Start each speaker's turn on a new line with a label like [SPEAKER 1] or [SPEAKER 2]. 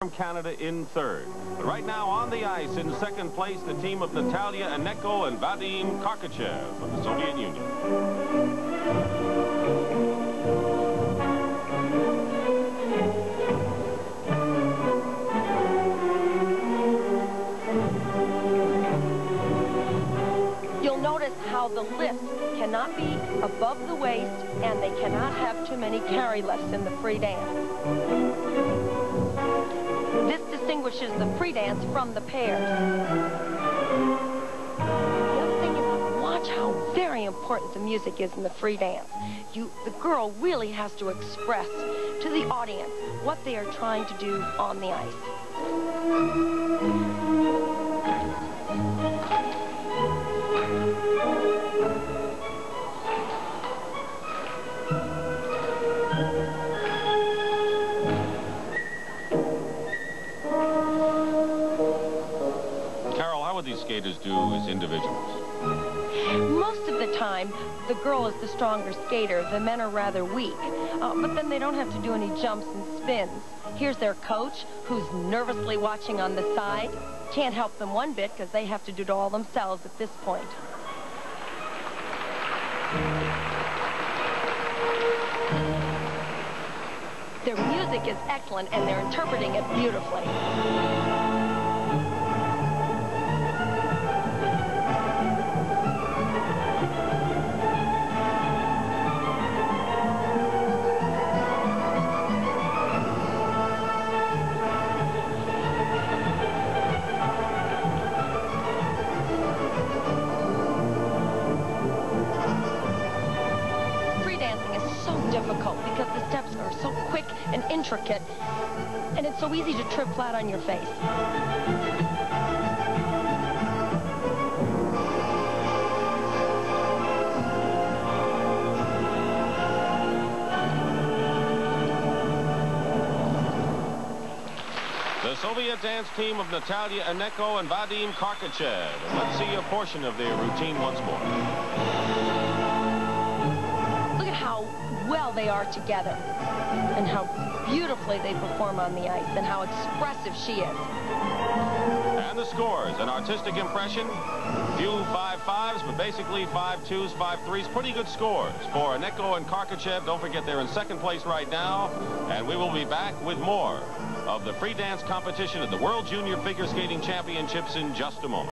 [SPEAKER 1] from Canada in third. But right now on the ice in second place, the team of Natalia Annenko and Vadim Karkatchev of the Soviet Union.
[SPEAKER 2] You'll notice how the lifts cannot be above the waist and they cannot have too many carry lifts in the free dance. This distinguishes the free dance from the pairs. The other thing is, watch how very important the music is in the free dance. You, the girl really has to express to the audience what they are trying to do on the ice.
[SPEAKER 1] Carol, how would these skaters do as individuals?
[SPEAKER 2] Most of the time, the girl is the stronger skater. The men are rather weak. Uh, but then they don't have to do any jumps and spins. Here's their coach, who's nervously watching on the side. Can't help them one bit because they have to do it all themselves at this point. Their music is excellent, and they're interpreting it beautifully. Difficult because the steps are so quick and intricate, and it's so easy to trip flat on your face.
[SPEAKER 1] The Soviet dance team of Natalia Annenko and Vadim Karkatchev. Let's see a portion of their routine once more.
[SPEAKER 2] They are together, and how beautifully they perform on the ice, and how expressive she is.
[SPEAKER 1] And the scores, an artistic impression, few five fives, but basically five twos, five threes, pretty good scores for Annenko and Karkatchev. Don't forget they're in second place right now, and we will be back with more of the free dance competition at the World Junior Figure Skating Championships in just a moment.